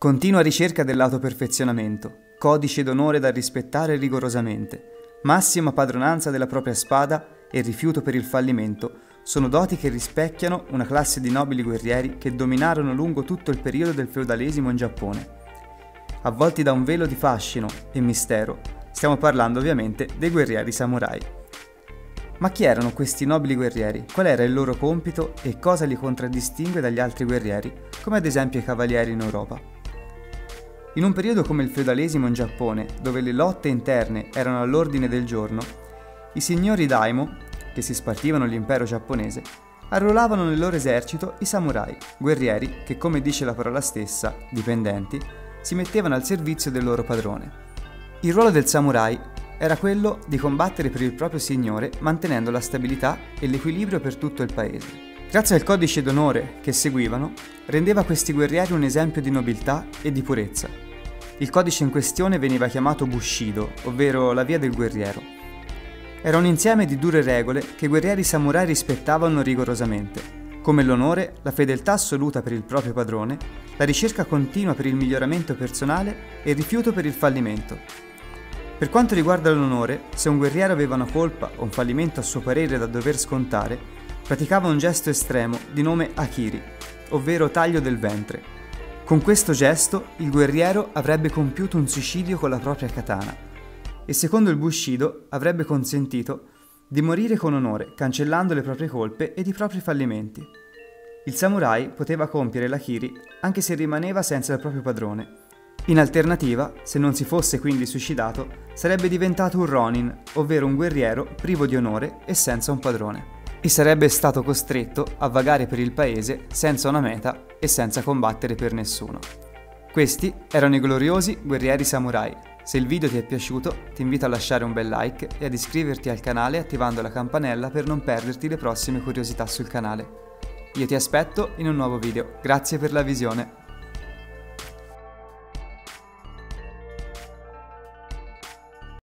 Continua ricerca dell'autoperfezionamento, codice d'onore da rispettare rigorosamente, massima padronanza della propria spada e rifiuto per il fallimento sono doti che rispecchiano una classe di nobili guerrieri che dominarono lungo tutto il periodo del feudalesimo in Giappone. Avvolti da un velo di fascino e mistero, stiamo parlando ovviamente dei guerrieri samurai. Ma chi erano questi nobili guerrieri? Qual era il loro compito e cosa li contraddistingue dagli altri guerrieri, come ad esempio i cavalieri in Europa? In un periodo come il feudalesimo in Giappone, dove le lotte interne erano all'ordine del giorno, i signori daimo, che si spartivano l'impero giapponese, arruolavano nel loro esercito i samurai, guerrieri che, come dice la parola stessa, dipendenti, si mettevano al servizio del loro padrone. Il ruolo del samurai era quello di combattere per il proprio signore mantenendo la stabilità e l'equilibrio per tutto il paese. Grazie al codice d'onore che seguivano, rendeva questi guerrieri un esempio di nobiltà e di purezza. Il codice in questione veniva chiamato Bushido, ovvero la via del guerriero. Era un insieme di dure regole che i guerrieri samurai rispettavano rigorosamente, come l'onore, la fedeltà assoluta per il proprio padrone, la ricerca continua per il miglioramento personale e il rifiuto per il fallimento. Per quanto riguarda l'onore, se un guerriero aveva una colpa o un fallimento a suo parere da dover scontare, praticava un gesto estremo di nome Akiri, ovvero taglio del ventre. Con questo gesto il guerriero avrebbe compiuto un suicidio con la propria katana e secondo il Bushido avrebbe consentito di morire con onore, cancellando le proprie colpe ed i propri fallimenti. Il samurai poteva compiere l'Akiri anche se rimaneva senza il proprio padrone. In alternativa, se non si fosse quindi suicidato, sarebbe diventato un Ronin, ovvero un guerriero privo di onore e senza un padrone e sarebbe stato costretto a vagare per il paese senza una meta e senza combattere per nessuno. Questi erano i gloriosi guerrieri samurai. Se il video ti è piaciuto ti invito a lasciare un bel like e ad iscriverti al canale attivando la campanella per non perderti le prossime curiosità sul canale. Io ti aspetto in un nuovo video, grazie per la visione.